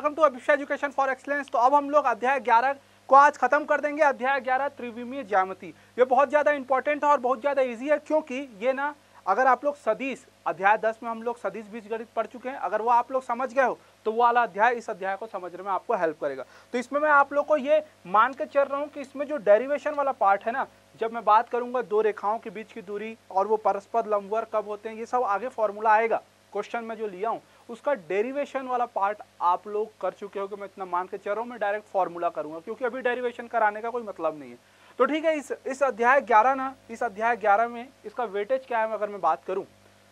Welcome to Abhisha education for excellence. तो अब हम लोग अध्याय ग्यारह को आज खत्म कर देंगे। अध्याय ग्यारह, त्रिविमीय ज्यामिति। ये बहुत ज़्यादा इंपॉर्टेंट है और बहुत ज़्यादा ईजी है क्योंकि ये ना, अगर आप लोग सदीश, अध्याय दस में हम लोग सदीश बीज गणित पढ़ चुके हैं, अगर वो आप लोग समझ गए हो तो वो वाला अध्याय इस अध्याय को समझने में आपको हेल्प करेगा। तो इसमें मैं आप लोग को ये मान के चल रहा हूँ कि इसमें जो डेरिवेशन वाला पार्ट है ना, जब मैं बात करूँगा दो रेखाओं के बीच की दूरी और वो परस्पर लंबवर कब होते हैं, ये सब आगे फॉर्मूला आएगा। क्वेश्चन में जो लिया हूँ उसका डेरिवेशन वाला पार्ट आप लोग कर चुके हो कि मैं इतना मान के चल रहा हूँ, मैं डायरेक्ट फॉर्मूला करूँगा, क्योंकि अभी डेरिवेशन कराने का कोई मतलब नहीं है। तो ठीक है, इस इस अध्याय ग्यारह ना, इस अध्याय ग्यारह में इसका वेटेज क्या है, अगर मैं बात करूँ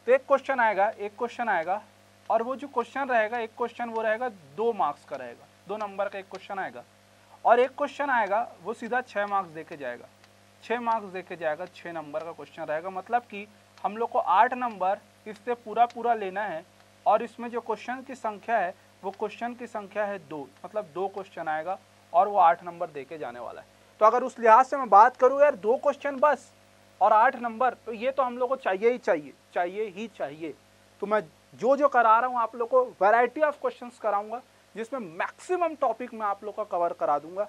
तो एक क्वेश्चन आएगा, एक क्वेश्चन आएगा, और वो जो क्वेश्चन रहेगा, एक क्वेश्चन वो रहेगा, दो मार्क्स का रहेगा, दो नंबर का एक क्वेश्चन आएगा, और एक क्वेश्चन आएगा, वो सीधा छः मार्क्स देके जाएगा छः मार्क्स देके जाएगा छः नंबर का क्वेश्चन रहेगा मतलब कि हम लोग को आठ नंबर इससे पूरा पूरा लेना है और इसमें जो क्वेश्चन की संख्या है, वो क्वेश्चन की संख्या है दो। मतलब दो क्वेश्चन आएगा और वो आठ नंबर दे के जाने वाला है। तो अगर उस लिहाज से मैं बात करूँ, यार, दो क्वेश्चन बस और आठ नंबर तो ये तो हम लोग को चाहिए ही चाहिए चाहिए ही चाहिए। तो मैं जो जो करा रहा हूँ, आप लोग को वैरायटी ऑफ़ क्वेश्चंस कराऊँगा, जिसमें मैक्सिमम टॉपिक मैं आप लोग का कवर करा दूँगा।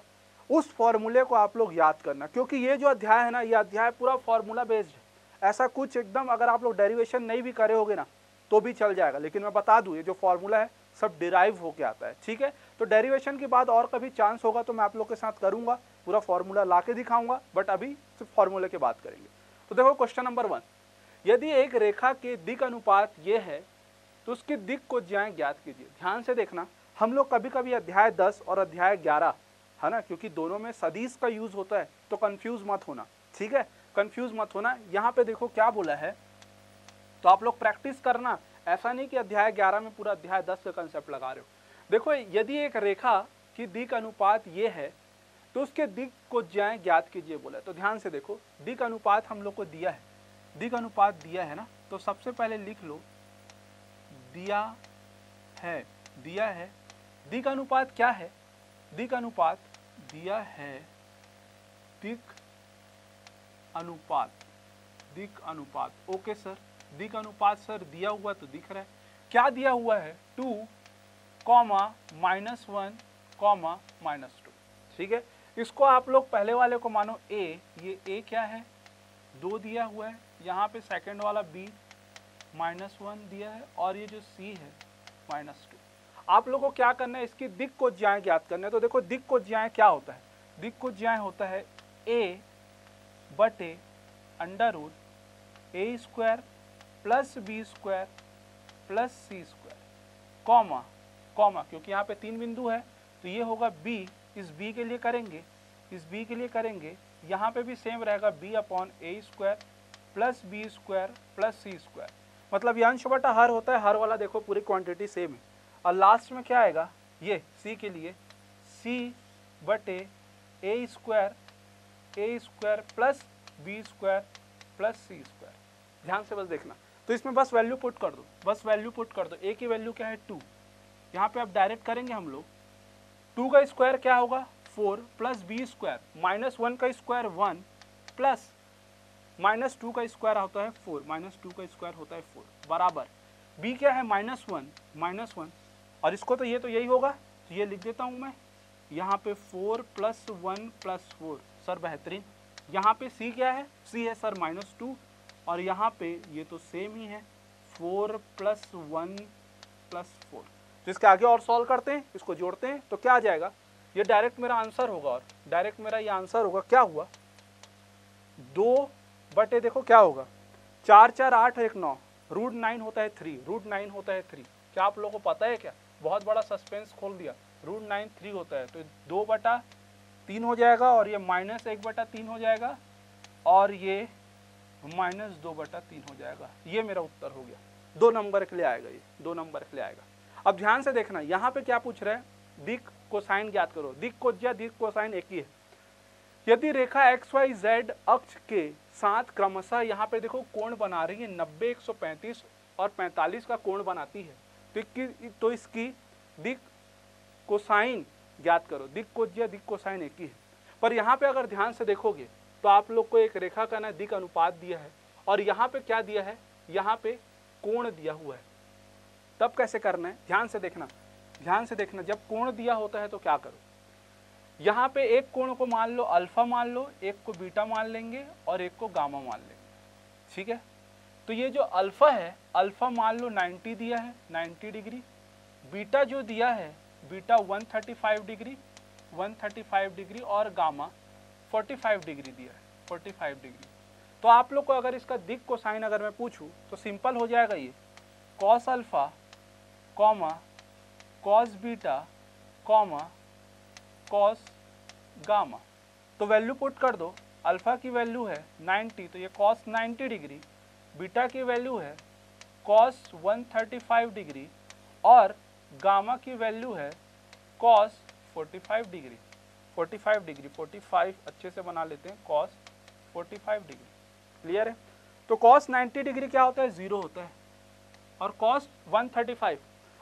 उस फॉर्मूले को आप लोग याद करना, क्योंकि ये जो अध्याय है ना, ये अध्याय पूरा फॉर्मूला बेस्ड है। ऐसा कुछ एकदम अगर आप लोग डेरिवेशन नहीं भी करे होगे ना तो भी चल जाएगा। लेकिन मैं बता दूँ, ये जो फॉर्मूला है, सब डिराइव होके आता है, ठीक है? तो डेरिवेशन के बाद और कभी चांस होगा तो मैं आप लोग के साथ करूँगा, पूरा फॉर्मूला ला के दिखाऊँगा बट अभी सिर्फ़ फॉर्मूले की बात करेंगे। तो देखो क्वेश्चन नंबर वन यदि एक रेखा के दिक अनुपात ये है तो उसकी दिक को ज्याए ज्ञात कीजिए। ध्यान से देखना, हम लोग कभी कभी अध्याय दस और अध्याय ग्यारह, है ना? क्योंकि दोनों में सदीश का यूज़ होता है तो कंफ्यूज मत होना, ठीक है? कंफ्यूज मत होना। यहाँ पे देखो क्या बोला है तो आप लोग प्रैक्टिस करना। ऐसा नहीं कि अध्याय ग्यारह में पूरा अध्याय दस का कंसेप्ट लगा रहे हो। देखो, यदि एक रेखा की दिक अनुपात ये है तो उसके दिक को ज्याए ज्ञात कीजिए बोला। तो ध्यान से देखो, दिक अनुपात हम लोग को दिया है। दिक अनुपात दिया है ना? तो सबसे पहले लिख लो, दिया है दिया है। दिक अनुपात क्या है? दिक अनुपात दिया है, दिक अनुपात दिक अनुपात। Okay, sir. दिक अनुपात सर दिया हुआ तो दिख रहा है। क्या दिया हुआ है? Two, comma, minus one, comma, minus two. ठीक है? इसको आप लोग पहले वाले को मानो ए ये ए क्या है? दो दिया हुआ है। यहाँ पे सेकंड वाला बी माइनस वन दिया है और ये जो सी है, माइनस टू। आप लोग को क्या करना है? इसकी दिक को ज्याए ज्ञात करना है। तो देखो, दिक को ज्याए क्या होता है? दिक को ज्याय होता है ए बटे under root A square plus B square plus C square, comma comma, क्योंकि यहाँ पे तीन बिंदु है तो ये होगा बी, इस बी के लिए करेंगे, इस बी के लिए करेंगे, यहाँ पे भी सेम रहेगा B upon A square plus B square plus C square मतलब ये अंश बटा हर होता है, हर वाला देखो पूरी क्वांटिटी सेम है। और लास्ट में क्या आएगा? ये सी के लिए सी बटे A square A square plus B square plus C square ध्यान से बस देखना। तो इसमें बस वैल्यू पुट कर दो, बस वैल्यू पुट कर दो। ए की वैल्यू क्या है? टू यहाँ पे आप डायरेक्ट करेंगे हम लोग। टू का स्क्वायर क्या होगा? Four plus B square minus one का square one plus minus two का स्क्वायर होता है फोर माइनस टू का स्क्वायर होता है फोर बराबर। बी क्या है? माइनस वन माइनस वन और इसको तो ये तो यही होगा। तो ये लिख देता हूँ मैं। यहाँ पे four plus one plus four sir बेहतरीन। यहाँ पे सी क्या है? सी है सर माइनस टू और यहाँ पे ये तो सेम ही है four plus one plus four तो इसके आगे और सॉल्व करते हैं, इसको जोड़ते हैं तो क्या आ जाएगा? ये डायरेक्ट मेरा आंसर होगा और डायरेक्ट मेरा ये आंसर होगा, क्या हुआ? दो बटे देखो क्या होगा? चार चार, आठ, एक, नौ. रूट नाइन होता है थ्री रूट नाइन होता है थ्री क्या आप लोगों को पता है क्या? बहुत बड़ा सस्पेंस खोल दिया. रूट नाइन थ्री होता है तो दो बटा तीन हो जाएगा और ये माइनस एक बटा तीन हो जाएगा और ये माइनस दो बटा तीन हो जाएगा। ये मेरा उत्तर हो गया। दो नंबर के लिए आएगा ये, दो नंबर के लिए आएगा। अब ध्यान से देखना, यहाँ पे क्या पूछ रहे हैं? दिक को साइन ज्ञात करो। दिक को या दिक को साइन एक ही है। यदि रेखा एक्स, वाई, जेड अक्ष के साथ क्रमशः यहाँ पे देखो कोण बना रही है, नब्बे, एक सौ पैंतीस और पैंतालीस का कोण बनाती है तो इसकी तो इसकी दिक कोसाइन ज्ञात करो। दिक को या दिक कोसाइन एक ही है। पर यहाँ पे अगर ध्यान से देखोगे तो आप लोग को एक रेखा का ना दिक अनुपात दिया है। और यहाँ पे क्या दिया है? यहाँ पे कोण दिया हुआ है। तब कैसे करना है? ध्यान से देखना। ध्यान से देखना। जब कोण दिया होता है तो क्या करो? यहाँ पे एक कोण को मान लो, अल्फ़ा मान लो, एक को बीटा मान लेंगे और एक को गामा मान लेंगे। ठीक है? तो ये जो अल्फ़ा है, अल्फ़ा मान लो 90 दिया है 90 डिग्री। बीटा जो दिया है, बीटा 135 डिग्री 135 डिग्री और गामा। 45 डिग्री दिया है 45 डिग्री तो आप लोग को अगर इसका दिक को साइन अगर मैं पूछूँ तो सिंपल हो जाएगा ये। Cos alpha comma cos beta comma cos gamma तो वैल्यू पुट कर दो। अल्फ़ा की वैल्यू है 90 तो ये कॉस 90 डिग्री बीटा की वैल्यू है कॉस 135 डिग्री और गामा की वैल्यू है कॉस 45 डिग्री 45 डिग्री 45 अच्छे से बना लेते हैं कॉस 45 डिग्री क्लियर है? तो कॉस 90 डिग्री क्या होता है? ज़ीरो होता है. और कॉस 135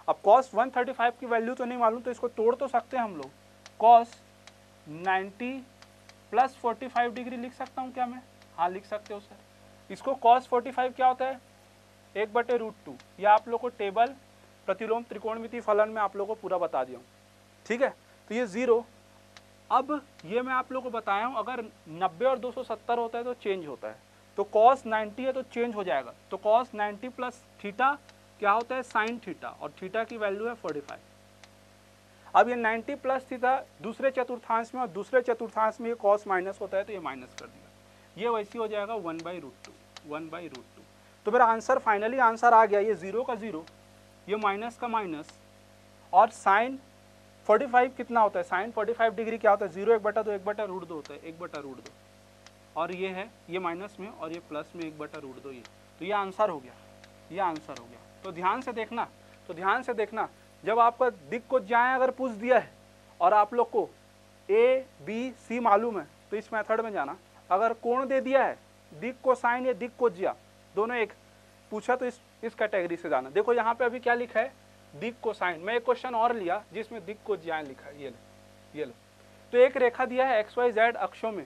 अब कॉस 135 की वैल्यू तो नहीं मालूम तो इसको तोड़ तो सकते हैं हम लोग. कॉस 90 प्लस 45 डिग्री लिख सकता हूँ क्या मैं? हाँ लिख सकते हो सर इसको कॉस 45 क्या होता है? एक बटे रूट टू या आप लोग को टेबल प्रतिलोम त्रिकोणमिति फलन में आप लोग को पूरा बता दिया हूँ. ठीक है? तो ये ज़ीरो अब ये मैं आप लोगों को बताया हूँ, अगर 90 और 270 होता है तो चेंज होता है। तो कॉस 90 है तो चेंज हो जाएगा। तो कॉस 90 प्लस थीटा क्या होता है? साइन थीटा और थीटा की वैल्यू है 45 अब ये 90 प्लस थीटा दूसरे चतुर्थांश में और दूसरे चतुर्थांश में ये कॉस माइनस होता है तो ये माइनस कर दिया। ये वैसे हो जाएगा one by root two one by root two तो मेरा आंसर फाइनली आंसर आ गया, ये ज़ीरो का ज़ीरो ये माइनस का माइनस और साइन 45 कितना होता है? साइन 45 डिग्री क्या होता है? ज़ीरो एक बटा दो, एक बटा रूट दो होता है, एक बटा रूट दो। और ये है, ये माइनस में और ये प्लस में एक बटा रूट दो ये। तो ये आंसर हो गया, ये आंसर हो गया। तो ध्यान से देखना तो ध्यान से देखना, जब आपका दिक को जाए अगर पूछ दिया है, और आप लोग को ए बी सी मालूम है तो इस मेथड में जाना। अगर कोण दे दिया है दिक को साइन या दिक को जिया, दोनों एक, पूछा तो इस इस कैटेगरी से जाना। देखो यहाँ पे अभी क्या लिखा है? दिक को साइन। मैं एक क्वेश्चन और लिया, जिसमें दिक को ज्यान लिखा, ये लो ये लो। तो एक रेखा दिया है एक्स वाई जेड अक्षों में।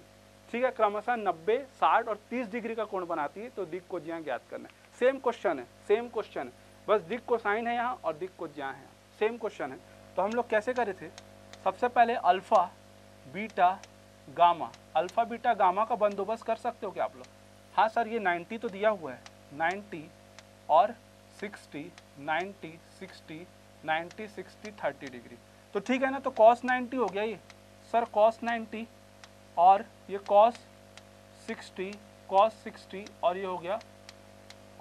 ठीक है, क्रमशः नब्बे, साठ और तीस डिग्री का कोण बनाती है तो दिक को ज्या ज्ञात करना है। सेम क्वेश्चन है सेम क्वेश्चन है। बस दिक को साइन है यहाँ और दिक को ज्या है। सेम क्वेश्चन है। तो हम लोग कैसे करे थे? सबसे पहले alpha beta gamma alpha beta gamma का बंदोबस्त कर सकते हो क्या आप लोग? हाँ सर, ये 90 तो दिया हुआ है। 90 और 60 90 60 90 60 30 डिग्री। तो ठीक है ना तो कॉस 90 हो गया ये। सर कॉस 90 और ये कॉस 60 कॉस 60 और ये हो गया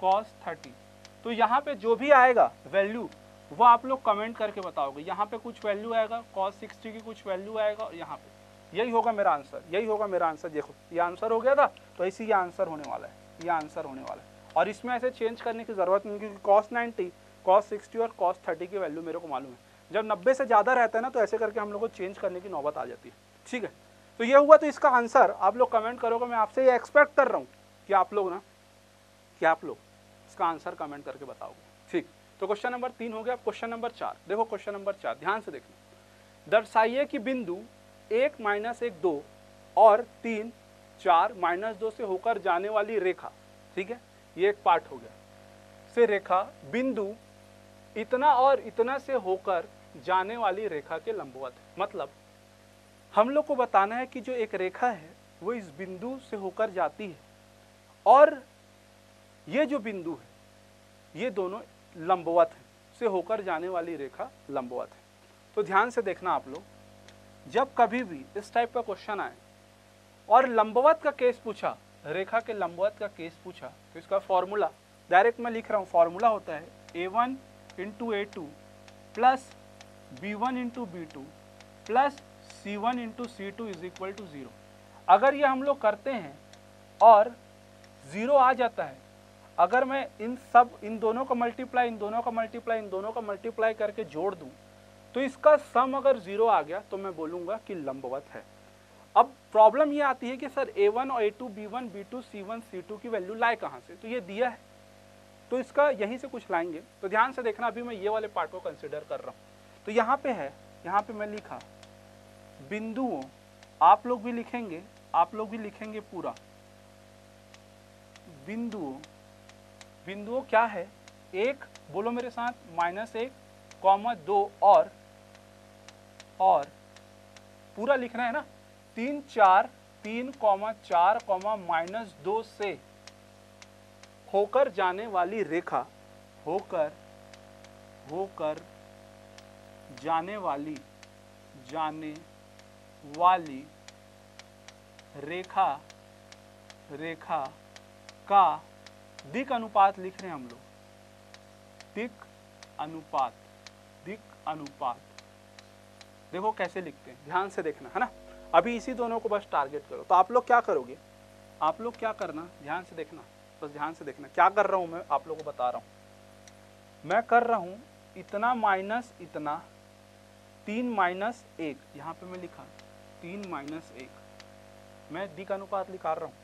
कॉस 30 तो यहाँ पे जो भी आएगा वैल्यू वो आप लोग कमेंट करके बताओगे। यहाँ पे कुछ वैल्यू आएगा कॉस 60 की कुछ वैल्यू आएगा और यहाँ पे। यही होगा मेरा आंसर यही होगा मेरा आंसर देखो, ये आंसर हो गया था तो ऐसे ये आंसर होने वाला है, ये आंसर होने वाला है। और इसमें ऐसे चेंज करने की ज़रूरत नहीं, क्योंकि कॉस 90 कॉस 60 और कॉस 30 की वैल्यू मेरे को मालूम है। जब 90 से ज़्यादा रहता है ना तो ऐसे करके हम लोग को चेंज करने की नौबत आ जाती है। ठीक है? तो ये हुआ तो इसका आंसर आप लोग कमेंट करोगे, मैं आपसे ये एक्सपेक्ट कर रहा हूँ कि आप लोग ना, कि आप लोग इसका आंसर कमेंट करके बताओगे। ठीक? तो क्वेश्चन नंबर तीन हो गया। क्वेश्चन नंबर चार। देखो क्वेश्चन नंबर चार। ध्यान से देखना। दर्शाइए कि बिंदु एक माइनस एक दो और तीन चार माइनस दो से होकर जाने वाली रेखा। ठीक है? ये एक पार्ट हो गया। से रेखा बिंदु इतना और इतना से होकर जाने वाली रेखा के लंबवत है। मतलब हम लोग को बताना है कि जो एक रेखा है, वो इस बिंदु से होकर जाती है। और ये जो बिंदु है, ये दोनों लंबवत है। से होकर जाने वाली रेखा लंबवत है। तो ध्यान से देखना आप लोग, जब कभी भी इस टाइप का क्वेश्चन आए और लंबवत का केस पूछा रेखा के लंबवत का केस पूछा तो इसका फॉर्मूला डायरेक्ट मैं लिख रहा हूँ फॉर्मूला होता है A one into A two plus B one into B two plus C one into C two is equal to zero अगर ये हम लोग करते हैं और ज़ीरो आ जाता है, अगर मैं इन सब, इन दोनों का मल्टीप्लाई इन दोनों का मल्टीप्लाई इन दोनों का मल्टीप्लाई करके जोड़ दूँ तो इसका सम अगर ज़ीरो आ गया तो मैं बोलूँगा कि लंबवत है। अब प्रॉब्लम ये आती है कि सर ए वन और A two B one B two C one C two की वैल्यू लाए कहाँ से? तो ये दिया है। तो इसका यहीं से कुछ लाएँगे। तो ध्यान से देखना, अभी मैं ये वाले पार्ट को कंसिडर कर रहा हूँ। तो यहाँ पे है, यहाँ पे मैं लिखा, बिंदुओं, आप लोग भी लिखेंगे, आप लोग भी लिखेंगे पूरा। बिंदुओं बिंदुओं क्या है? एक, बोलो मेरे साथ माइनस एक कॉमा दो, और और, पूरा लिखना है ना? तीन चार, तीन कॉमा चार कॉमा माइनस दो से होकर जाने वाली रेखा, होकर होकर जाने वाली जाने वाली रेखा रेखा का दिक अनुपात लिख रहे हैं हम लोग। दिक अनुपात दिक अनुपात। देखो कैसे लिखते हैं, ध्यान से देखना, है ना? अभी इसी दोनों को बस टारगेट करो। तो आप लोग क्या करोगे? आप लोग क्या करना? ध्यान से देखना। बस ध्यान से देखना। क्या कर रहा हूँ मैं? आप लोगों को बता रहा हूँ। मैं कर रहा हूँ इतना माइनस इतना, तीन माइनस एक। यहाँ पे मैं लिखा, तीन माइनस एक। मैं दी का अनुपात लिखा रहा हूँ।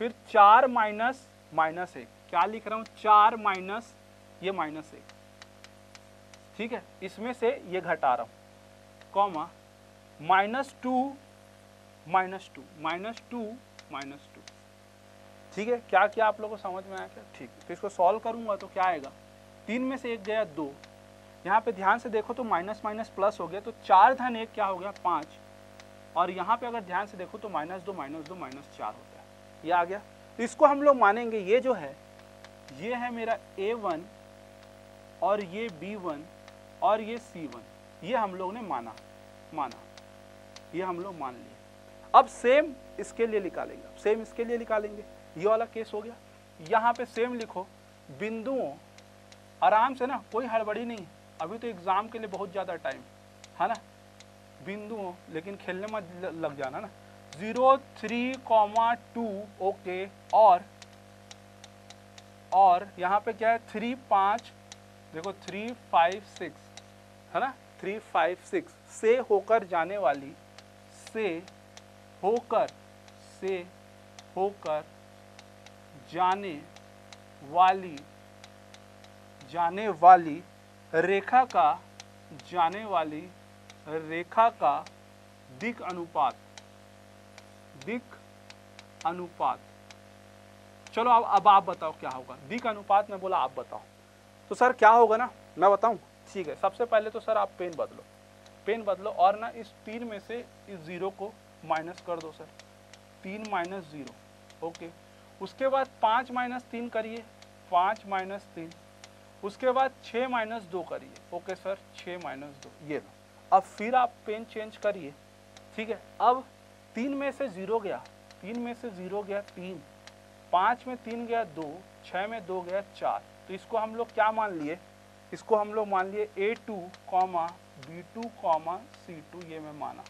फिर चार माइनस माइनस एक। क्या लिख रहा हूँ? चार माइनस ये माइनस एक। ठीक है? इसमें से ये घटा रहा हूँ। Comma minus two minus two minus two minus two. ठीक है? क्या क्या आप लोगों को समझ में आया क्या? ठीक। तो इसको सॉल्व करूँगा तो क्या आएगा? तीन में से एक गया दो। यहाँ पे ध्यान से देखो तो माइनस माइनस प्लस हो गया तो चार धन एक क्या हो गया? पाँच। और यहाँ पे अगर ध्यान से देखो तो माइनस दो माइनस दो, माइनस चार होता है ये आ गया। तो इसको हम लोग मानेंगे, ये जो है, ये है मेरा ए वन और ये बी वन और ये सी वन। ये हम लोग ने माना माना। ये हम लोग मान लिए। अब सेम इसके लिए निकालेंगे। सेम इसके लिए निकालेंगे। ये वाला केस हो गया। यहाँ पे सेम लिखो। बिंदुओं, आराम से ना, कोई हड़बड़ी नहीं। अभी तो एग्ज़ाम के लिए बहुत ज़्यादा टाइम है ना? बिंदुओं, लेकिन खेलने में लग जाना ना। Zero three comma two okay और और यहाँ पे क्या है? थ्री पाँच, देखो थ्री फाइव सिक्स है ना? थ्री फाइव सिक्स से होकर जाने वाली, से होकर से होकर जाने वाली जाने वाली रेखा का, जाने वाली रेखा का दिक अनुपात दिक अनुपात। चलो अब अब आप बताओ क्या होगा। दिक अनुपात में बोला आप बताओ। तो सर क्या होगा ना? मैं बताऊँ? ठीक है, सबसे पहले तो सर आप पेन बदलो। पेन बदलो और ना इस तीन में से इस ज़ीरो को माइनस कर दो सर। तीन माइनस ज़ीरो। ओके। उसके बाद पाँच माइनस तीन करिए। पाँच माइनस तीन। उसके बाद छः माइनस दो करिए। ओके सर, छः माइनस दो। ये लो। अब फिर आप पेन चेंज करिए। ठीक है? अब तीन में से ज़ीरो गया। तीन में से ज़ीरो गया तीन। पाँच में तीन गया दो। छः में दो गया चार। तो इसको हम लोग क्या मान लिए? इसको हम लोग मान लिए A two comma B two comma C two ये मैं माना।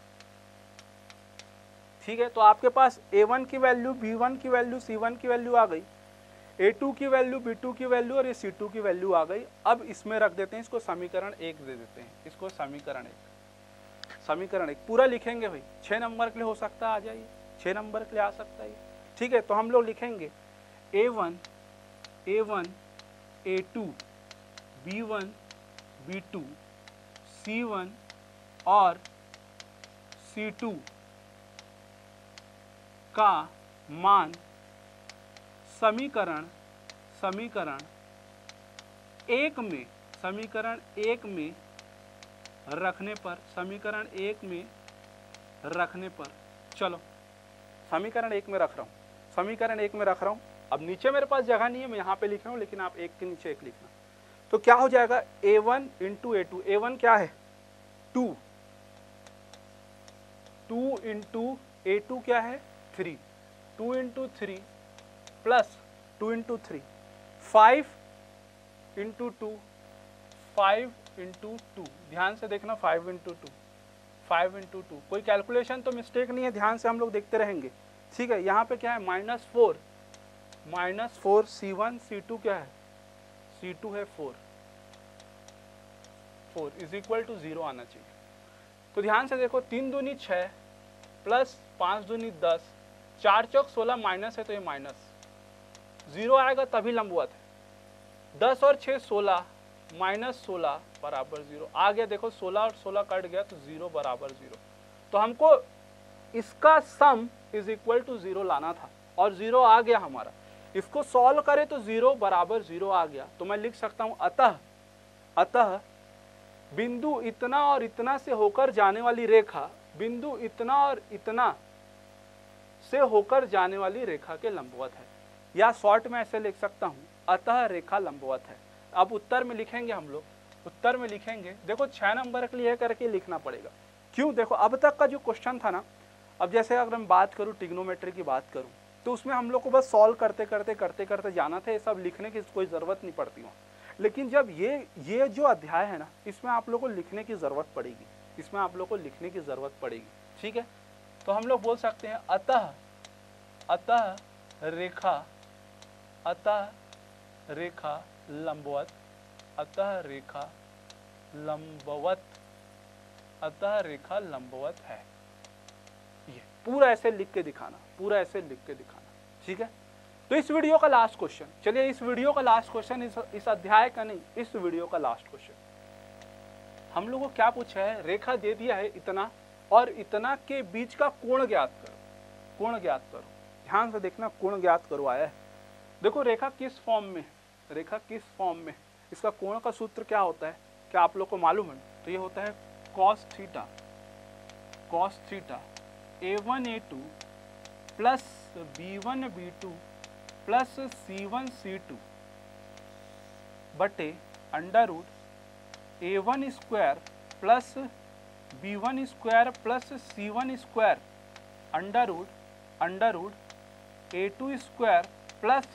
ठीक है? तो आपके पास ए वन की वैल्यू बी वन की वैल्यू सी वन की वैल्यू आ गई। ए टू की वैल्यू बी टू की वैल्यू और ये सी टू की वैल्यू आ गई। अब इसमें रख देते हैं, इसको समीकरण एक दे देते हैं। इसको समीकरण एक। समीकरण एक। पूरा लिखेंगे भाई। छः नंबर के लिए हो सकता है, आ जाइए। छः नंबर के लिए आ सकता है। ठीक है तो हम लोग लिखेंगे। A one A one A two B one B two C one और सी टू का मान समीकरण समीकरण एक में, समीकरण एक में रखने पर, समीकरण एक में रखने पर, चलो, समीकरण एक में रख रहा हूँ, समीकरण एक में रख रहा हूँ, अब नीचे मेरे पास जगह नहीं है, मैं यहाँ पे लिख रहा हूँ, लेकिन आप एक के नीचे एक लिखना। तो क्या हो जाएगा A one into A two A one क्या है? Two two into A two क्या है? Three two into three plus two into three five into two five into two ध्यान से देखना five into two five into two कोई calculation तो mistake नहीं है, ध्यान से हम लोग देखते रहेंगे। ठीक है, यहाँ पे क्या है? Minus four minus four C one C two क्या है? सी टू है four four is equal to zero आना चाहिए। तो ध्यान से देखो, तीन दूनी छः प्लस पाँच दूनी दस चार चौक सोलह माइनस है तो ये माइनस। ज़ीरो आएगा तभी लंबवत है। दस और छः सोलह माइनस सोलह बराबर ज़ीरो। आ गया, देखो, सोलह और सोलह कट गया तो ज़ीरो बराबर ज़ीरो। तो हमको इसका sum is equal to zero लाना था और ज़ीरो आ गया हमारा। इसको सॉल्व करें तो ज़ीरो बराबर ज़ीरो आ गया। तो मैं लिख सकता हूँ, अतः अतः बिंदु इतना और इतना से होकर जाने वाली रेखा, बिंदु इतना और इतना से होकर जाने वाली रेखा के लंबवत है। या शॉर्ट में ऐसे लिख सकता हूँ, अतः रेखा लंबवत है। अब उत्तर में लिखेंगे हम लोग। उत्तर में लिखेंगे, देखो छह नंबर के लिए करके लिखना पड़ेगा। क्यों? देखो, अब तक का जो क्वेश्चन था ना, अब जैसे अगर मैं बात करूँ टिग्नोमेट्री की बात करूँ तो उसमें हम लोग को बस सॉल्व करते करते करते करते जाना था। ये सब लिखने की कोई ज़रूरत नहीं पड़ती वहाँ लेकिन जब ये ये जो अध्याय है ना, इसमें आप लोग को लिखने की ज़रूरत पड़ेगी। इसमें आप लोग को लिखने की ज़रूरत पड़ेगी। ठीक है? तो हम लोग बोल सकते हैं अतः अतः रेखा अतः रेखा लंबवत अतः रेखा लंबवत अतः रेखा लंबवत है। ये पूरा ऐसे लिख के दिखाना पूरा ऐसे लिख के दिखाना ठीक है? तो इस वीडियो का लास्ट क्वेश्चन चलिए इस वीडियो का लास्ट क्वेश्चन इस, इस अध्याय का नहीं इस वीडियो का लास्ट क्वेश्चन हम लोगों को क्या पूछा है? रेखा दे दिया है इतना और इतना के बीच का कोण ज्ञात करो। कोण ज्ञात करो। ध्यान से देखना, कोण ज्ञात करो आया है। देखो, रेखा किस फॉर्म में रेखा किस फॉर्म में इसका कोण का सूत्र क्या होता है? क्या आप लोग को मालूम है? तो ये होता है cos theta cos theta A one A two plus B one B two plus C one C two बटे under root A one square plus B one square plus C one square under root under root A two square plus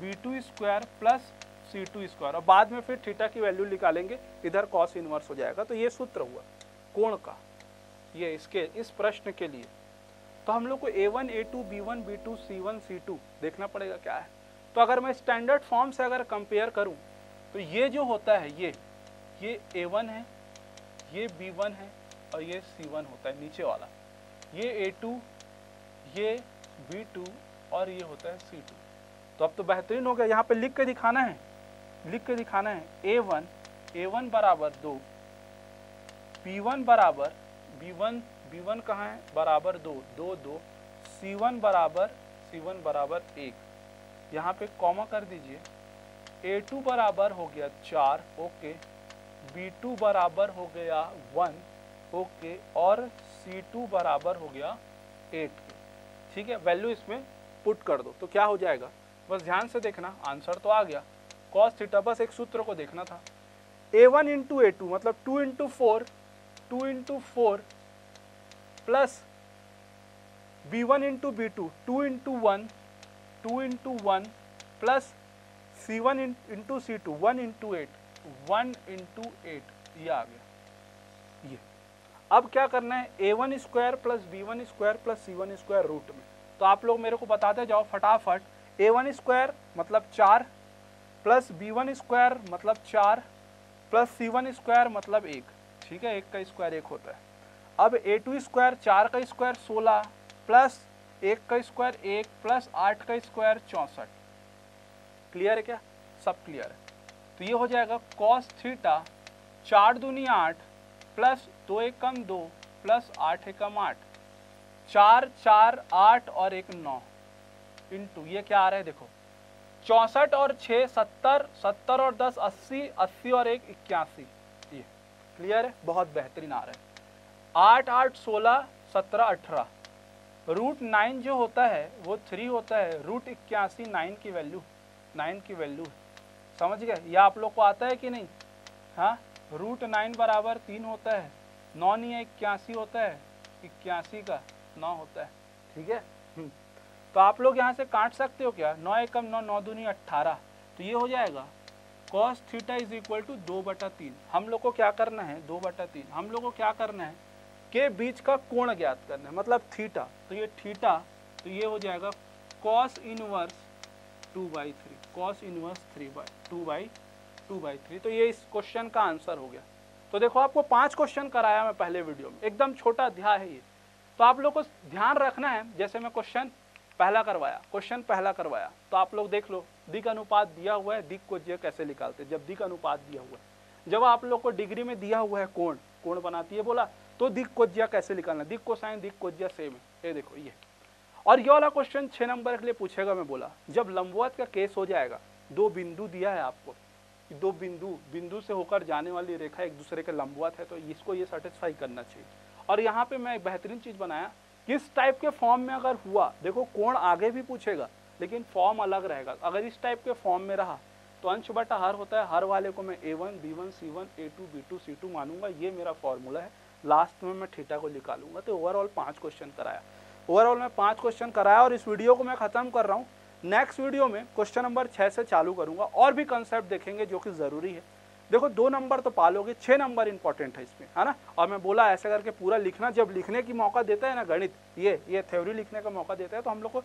B two square plus C two square और बाद में फिर theta की value निकालेंगे, इधर cos inverse हो जाएगा। तो ये सूत्र हुआ, कोण का, ये इसके, इस प्रश्न के लिए। तो हम लोग को A one A two B one B two C one C two देखना पड़ेगा क्या है। तो अगर मैं स्टैंडर्ड फॉर्म से अगर कंपेयर करूँ तो ये जो होता है, ये ये ए वन है ये बी वन है और ये सी वन होता है, नीचे वाला। ये ए टू ये बी टू और ये होता है सी टू तो अब तो बेहतरीन हो गया। यहाँ पे लिख के दिखाना है। लिख के दिखाना है। ए वन ए वन बराबर दो। बी वन बराबर बी वन बी वन कहाँ है? बराबर दो। दो दो। सी वन बराबर सी वन बराबर एक। यहाँ पे कॉमा कर दीजिए। ए टू बराबर हो गया चार। ओके। बी टू बराबर हो गया वन ओके और सी टू बराबर हो गया एट ठीक है? वैल्यू इसमें पुट कर दो। तो क्या हो जाएगा? बस ध्यान से देखना। आंसर तो आ गया। कॉस थीटा बस एक सूत्र को देखना था। A one into A two मतलब two into four two into four plus B one into B two two into one two into one plus C one into C two one into eight one into eight ये आ गया। ये। अब क्या करना है? A one square plus B one square plus C one square root में। तो आप लोग मेरे को बताते जाओ फटाफट। ए वन स्क्वायर मतलब चार प्लस बी वन स्क्वायर मतलब चार प्लस सी वन स्क्वायर मतलब एक। ठीक है? एक का स्क्वायर एक होता है। अब ए टू स्क्वायर चार का स्क्वायर सोलह प्लस एक का स्क्वायर एक प्लस आठ का स्क्वायर चौंसठ। क्लियर है क्या? सब क्लियर है। तो ये हो जाएगा कॉस थीटा चार दूनी आठ प्लस दो एक कम दो प्लस आठ एक कम आठ। चार चार, आठ और एक नौ। इंटू ये क्या आ रहा है देखो। चौसठ और छः सत्तर सत्तर और दस, अस्सी अस्सी और एक, इक्यासी। ये क्लियर है? बहुत बेहतरीन आ रहा है। आठ आठ, सोलह, सत्रह, अठारह। रूट नाइन जो होता है, वो थ्री होता है। रूट इक्यासी नाइन की वैल्यू नाइन की वैल्यू समझ गए? या आप लोग को आता है कि नहीं? हाँ? रूट नाइन बराबर तीन होता है। नौ नहीं इक्यासी होता है। इक्यासी का नौ होता है। ठीक है? हम्म। तो आप लोग यहाँ से काट सकते हो क्या? नौ एकम नौ नौ दूनी अट्ठारह। तो ये हो जाएगा। Cos theta is equal to दो बटा तीन। हम लोग को क्या करना है? दो बटा तीन। हम लोग को क्या करना है? के बीच का कोण ज्ञात करना है। मतलब थीटा तो ये थीटा तो ये हो जाएगा cos inverse two by three cos inverse three by two by two by three तो ये इस क्वेश्चन का आंसर हो गया। तो देखो, आपको पाँच क्वेश्चन कराया मैं पहले वीडियो में। एकदम छोटा अध्याय है ये। तो आप लोग को ध्यान रखना है, जैसे मैं क्वेश्चन पहला करवाया क्वेश्चन पहला करवाया तो आप लोग देख लो, दिक अनुपात दिया हुआ है, दिक को जय कैसे निकालते जब दिक अनुपात दिया हुआ है। जब आप लोग को डिग्री में दिया हुआ है कोण कोण बनाती है बोला तो दिक को ज्या कैसे निकालना दिक को साइन दिक को ज्या सेम है। ये देखो, ये। और ये वाला क्वेश्चन छह नंबर के लिए पूछेगा, मैं बोला, जब लंबवत का केस हो जाएगा, दो बिंदु दिया है आपको कि दो बिंदु बिंदु से होकर जाने वाली रेखा एक दूसरे के लंबवत है तो इसको ये सेटिस्फाई करना चाहिए। और यहाँ पे मैं एक बेहतरीन चीज़ बनाया, किस टाइप के फॉर्म में अगर हुआ, देखो कोण आगे भी पूछेगा, लेकिन फॉर्म अलग रहेगा। अगर इस टाइप के फॉर्म में रहा तो अंश बटा हर होता है, हर वाले को मैं A one B one C one A two B two C two मानूँगा, ये मेरा फॉर्मूला है। लास्ट में मैं थीटा को निकालूँगा तो ओवरऑल पाँच क्वेश्चन कराया। ओवरऑल मैं पाँच क्वेश्चन कराया और इस वीडियो को मैं ख़त्म कर रहा हूँ। नेक्स्ट वीडियो में क्वेश्चन नंबर छः से चालू करूँगा। और भी कंसेप्ट देखेंगे जो कि ज़रूरी है। देखो, दो नंबर तो पालोगे छः नंबर इंपॉर्टेंट है इसमें, है ना? और मैं बोला ऐसे करके पूरा लिखना, जब लिखने की मौका देता है ना गणित, ये ये थ्योरी लिखने का मौका देता है तो हम लोग को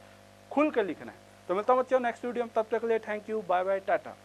खुल के लिखना है। तो मिलता हूँ बच्चों नेक्स्ट वीडियो में, तब तक के लिए thank you bye bye tata.